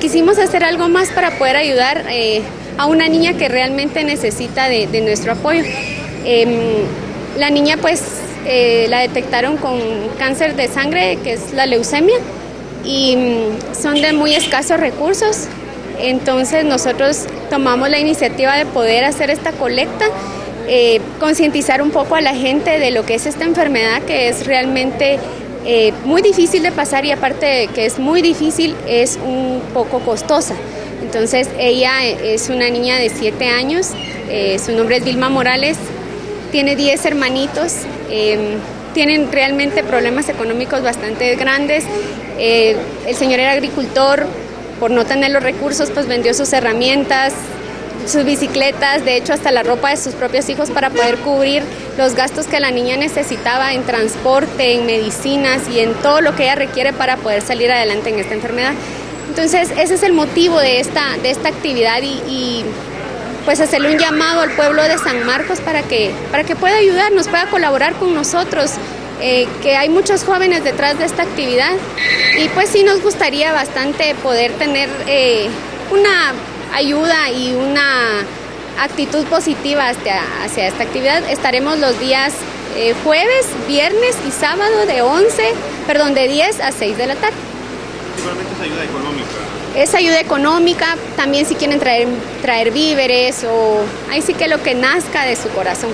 Quisimos hacer algo más para poder ayudar eh, a una niña que realmente necesita de, nuestro apoyo. Em, la niña pues eh, la detectaron con cáncer de sangre, que es la leucemia, y mm, son de muy escasos recursos. Entonces nosotros tomamos la iniciativa de poder hacer esta colecta, eh, concientizar un poco a la gente de lo que es esta enfermedad que es realmente eh, muy difícil de pasar y aparte de que es muy difícil, es un poco costosa. Entonces ella es una niña de 7 años, eh, su nombre es Vilma Morales, tiene 10 hermanitos, em, tienen realmente problemas económicos bastante grandes. Eh, el señor era agricultor, por no tener los recursos, pues vendió sus herramientas, sus bicicletas, de hecho hasta la ropa de sus propios hijos para poder cubrir los gastos que la niña necesitaba en transporte, en medicinas y en todo lo que ella requiere para poder salir adelante en esta enfermedad. Entonces ese es el motivo de esta, de esta actividad y, pues hacerle un llamado al pueblo de San Marcos para que, para que pueda ayudarnos, pueda colaborar con nosotros. Eh, que hay muchos jóvenes detrás de esta actividad y pues sí nos gustaría bastante poder tener eh, una ayuda y una actitud positiva hacia, esta actividad. Estaremos los días eh, jueves, viernes y sábado de 11, perdón, de 10 a 6 de la tarde. Igualmente es ayuda económica. Es ayuda económica, también si quieren traer, traer víveres o ahí sí que lo que nazca de su corazón.